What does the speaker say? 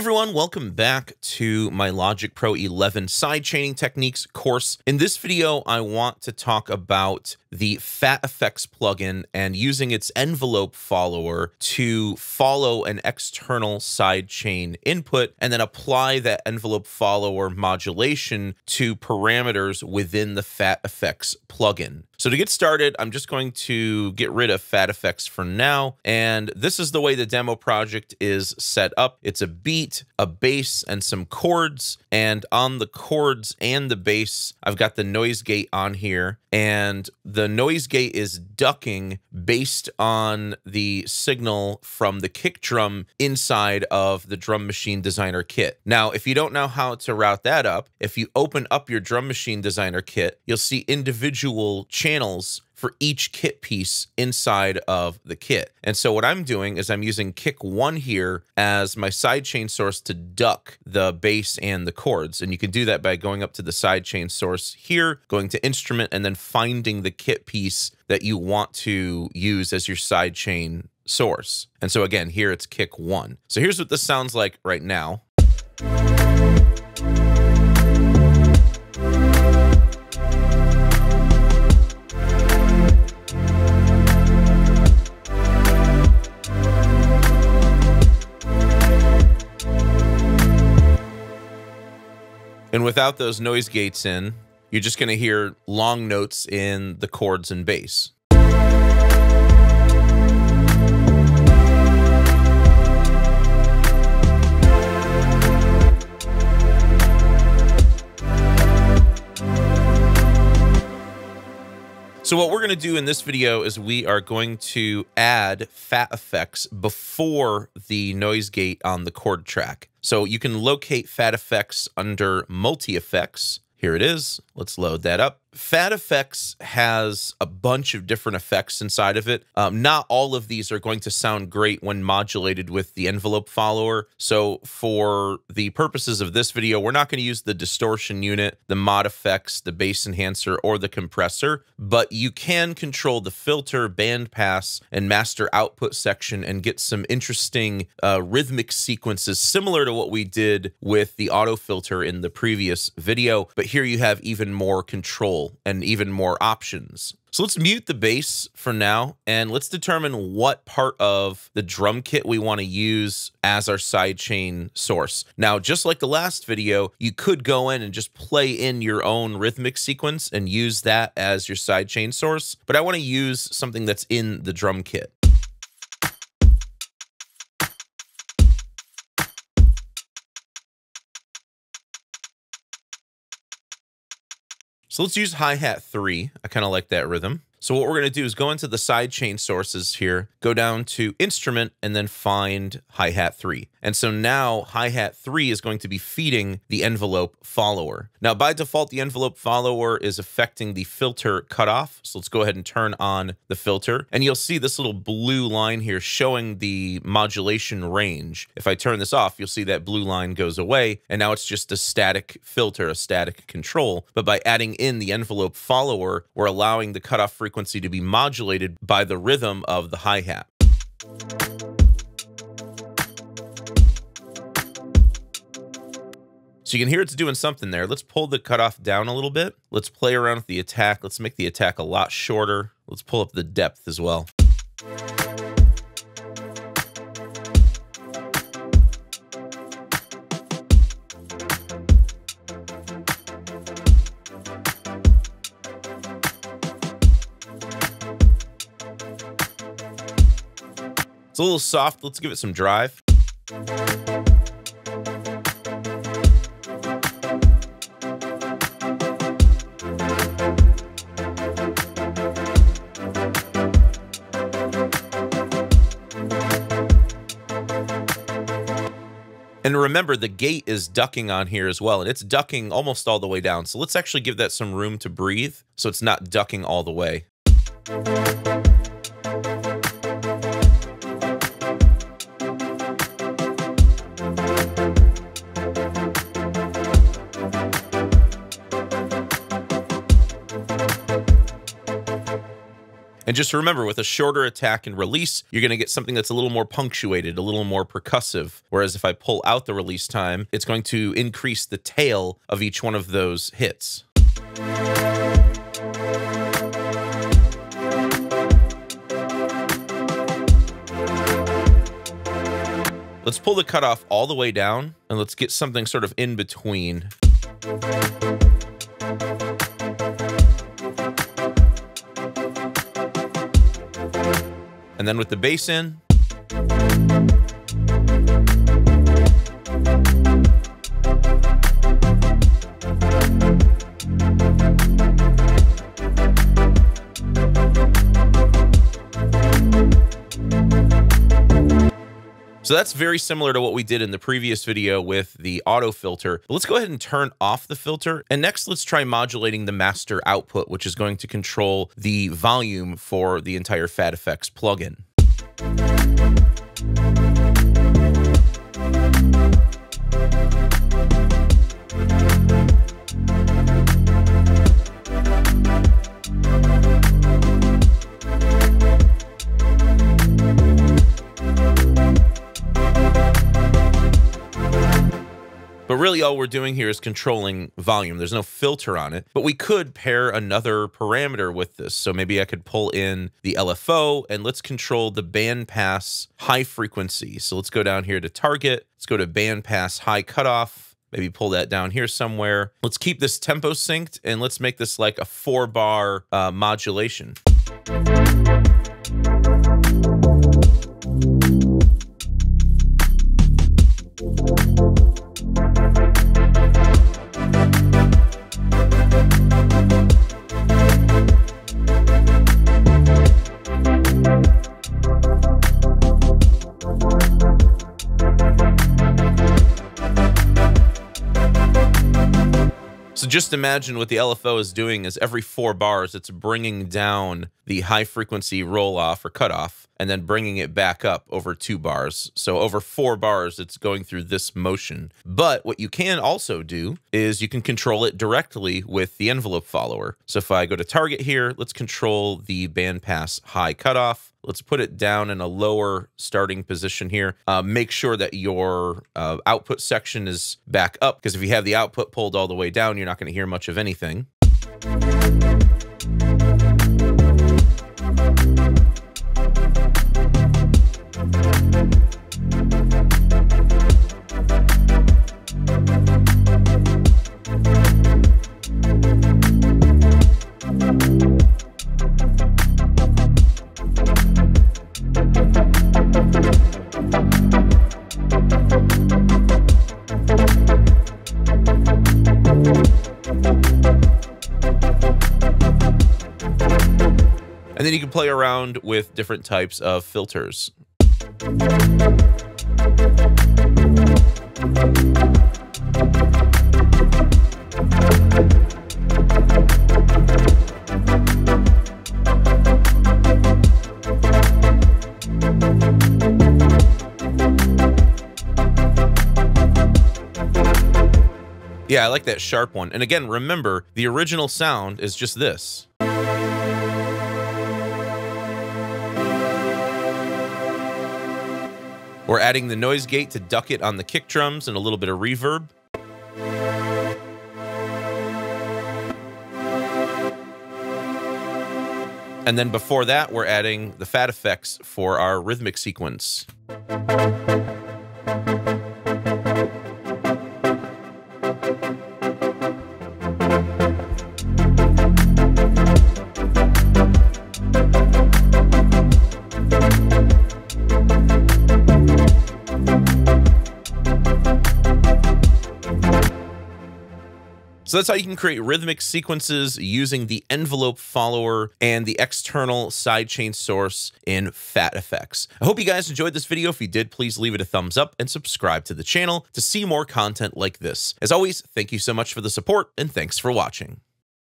everyone, welcome back to my Logic Pro 11 sidechaining techniques course. In this video, I want to talk about the Phat FX plugin and using its envelope follower to follow an external sidechain input and then apply that envelope follower modulation to parameters within the Phat FX plugin. So to get started, I'm just going to get rid of Phat FX for now. And this is the way the demo project is set up. It's a beat, a bass, and some chords. And on the chords and the bass, I've got the noise gate on here. And the noise gate is ducking based on the signal from the kick drum inside of the drum machine designer kit. Now, if you don't know how to route that up, if you open up your drum machine designer kit, you'll see individual channels channels for each kit piece inside of the kit. And so what I'm doing is I'm using kick one here as my sidechain source to duck the bass and the chords. And you can do that by going up to the sidechain source here, going to instrument, and then finding the kit piece that you want to use as your sidechain source. And so again, here it's kick one. So here's what this sounds like right now. And without those noise gates in, you're just going to hear long notes in the chords and bass. So what we're going to do in this video is we are going to add Phat FX before the noise gate on the chord track. So you can locate Phat FX under multi effects. Here it is. Let's load that up. Phat FX has a bunch of different effects inside of it. Um, not all of these are going to sound great when modulated with the envelope follower. So for the purposes of this video, we're not going to use the distortion unit, the mod effects, the bass enhancer, or the compressor, but you can control the filter, band pass, and master output section and get some interesting uh, rhythmic sequences similar to what we did with the auto filter in the previous video. But here you have even more control and even more options. So let's mute the bass for now and let's determine what part of the drum kit we want to use as our sidechain source. Now, just like the last video, you could go in and just play in your own rhythmic sequence and use that as your sidechain source, but I want to use something that's in the drum kit. So let's use hi-hat 3. I kind of like that rhythm. So what we're going to do is go into the sidechain sources here, go down to instrument, and then find hi-hat 3. And so now hi-hat 3 is going to be feeding the envelope follower. Now by default, the envelope follower is affecting the filter cutoff. So let's go ahead and turn on the filter. And you'll see this little blue line here showing the modulation range. If I turn this off, you'll see that blue line goes away. And now it's just a static filter, a static control. But by adding in the envelope follower, we're allowing the cutoff frequency frequency to be modulated by the rhythm of the hi-hat. So you can hear it's doing something there. Let's pull the cutoff down a little bit. Let's play around with the attack. Let's make the attack a lot shorter. Let's pull up the depth as well. A little soft. Let's give it some drive. And remember, the gate is ducking on here as well, and it's ducking almost all the way down. So let's actually give that some room to breathe so it's not ducking all the way. And just remember, with a shorter attack and release, you're going to get something that's a little more punctuated, a little more percussive. Whereas if I pull out the release time, it's going to increase the tail of each one of those hits. Let's pull the cutoff all the way down and let's get something sort of in between. And then with the bass in, So that's very similar to what we did in the previous video with the auto filter. But let's go ahead and turn off the filter. And next, let's try modulating the master output, which is going to control the volume for the entire Phat FX plugin. All we're doing here is controlling volume. There's no filter on it, but we could pair another parameter with this. So maybe I could pull in the LFO and let's control the bandpass high frequency. So let's go down here to target. Let's go to bandpass high cutoff. Maybe pull that down here somewhere. Let's keep this tempo synced and let's make this like a four bar uh, modulation. Just imagine what the LFO is doing is every four bars, it's bringing down the high frequency roll off or cutoff and then bringing it back up over two bars. So over four bars, it's going through this motion. But what you can also do is you can control it directly with the envelope follower. So if I go to target here, let's control the bandpass high cutoff. Let's put it down in a lower starting position here. Uh, make sure that your uh, output section is back up because if you have the output pulled all the way down, you're not going to hear much of anything. And then you can play around with different types of filters. Yeah, I like that sharp one. And again, remember, the original sound is just this. We're adding the noise gate to duck it on the kick drums and a little bit of reverb. And then before that, we're adding the Phat FX for our rhythmic sequence. So that's how you can create rhythmic sequences using the envelope follower and the external sidechain source in Phat FX. I hope you guys enjoyed this video. If you did, please leave it a thumbs up and subscribe to the channel to see more content like this. As always, thank you so much for the support and thanks for watching.